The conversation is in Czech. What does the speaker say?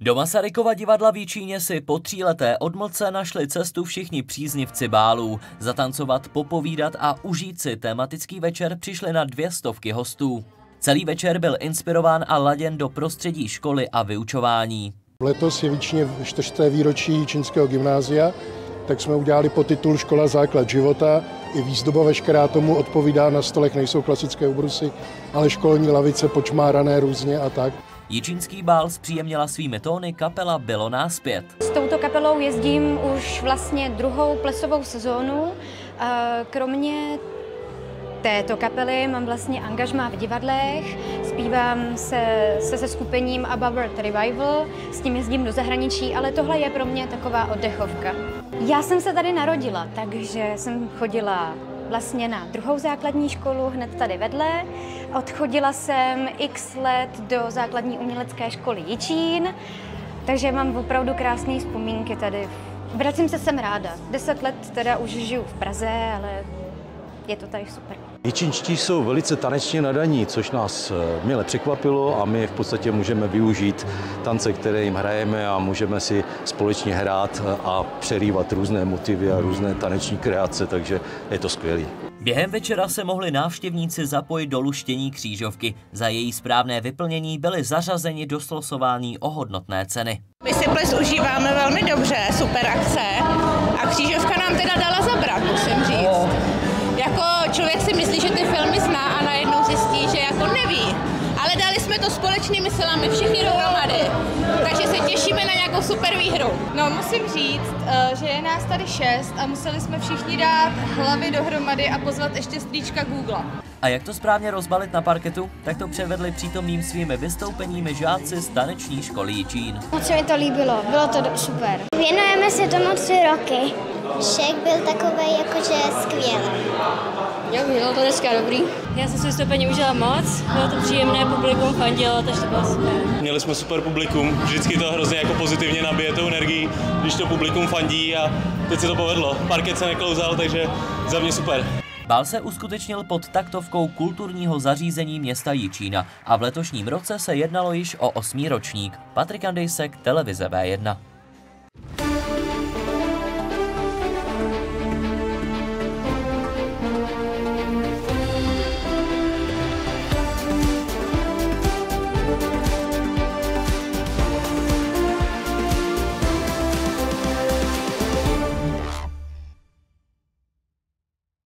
Do Masarykova divadla v Jíčíně si po tříleté odmlce našli cestu všichni příznivci bálů. Zatancovat, popovídat a užít si tematický večer přišli na dvě stovky hostů. Celý večer byl inspirován a laděn do prostředí školy a vyučování. Letos je Víčně čtvrté výročí čínského gymnázia, tak jsme udělali titul Škola základ života. I výzdoba veškerá tomu odpovídá, na stolech nejsou klasické obrusy, ale školní lavice počmárané různě a tak. Jičínský bál zpříjemnila svými tóny kapela Bylo náspět. S touto kapelou jezdím už vlastně druhou plesovou sezónu. Kromě této kapely mám vlastně angažmá v divadlech, zpívám se, se se skupením Above World Revival, s tím jezdím do zahraničí, ale tohle je pro mě taková oddechovka. Já jsem se tady narodila, takže jsem chodila vlastně na druhou základní školu hned tady vedle. Odchodila jsem x let do základní umělecké školy Jičín, takže mám opravdu krásné vzpomínky tady. Vracím se sem ráda. Deset let teda už žiju v Praze, ale je to tady super. Jičínští jsou velice tanečně nadaní, což nás eh, mile překvapilo a my v podstatě můžeme využít tance, které jim hrajeme a můžeme si společně hrát a přerývat různé motivy a různé taneční kreace, takže je to skvělé. Během večera se mohli návštěvníci zapojit do luštění křížovky. Za její správné vyplnění byly zařazeni do slosování o hodnotné ceny. My si ples užíváme velmi dobře, super akce a křížovka To společnými silami všichni dohromady. Takže se těšíme na nějakou super výhru. No musím říct, eh, že je nás tady šest a museli jsme všichni dát hlavy dohromady a pozvat ještě strýčka Google. A jak to správně rozbalit na parketu, tak to převedli přítomným svými vystoupeními žáci z taneční školy Jičín. Moc se mi to líbilo, bylo to super. Věnujeme se tomu tři roky. Šek byl takový jakože skvělý. Jo, bylo to dneska dobrý. Já jsem si vystoupení užila moc, bylo to příjemné, publikum fandilo, takže to bylo super. Měli jsme super publikum, vždycky to hrozně jako pozitivně nabije tu energii, když to publikum fandí a teď se to povedlo. Parket se neklouzal, takže za mě super. Bál se uskutečnil pod taktovkou kulturního zařízení města Jičína a v letošním roce se jednalo již o osmý ročník. Patrik Andejsek, Televize V1.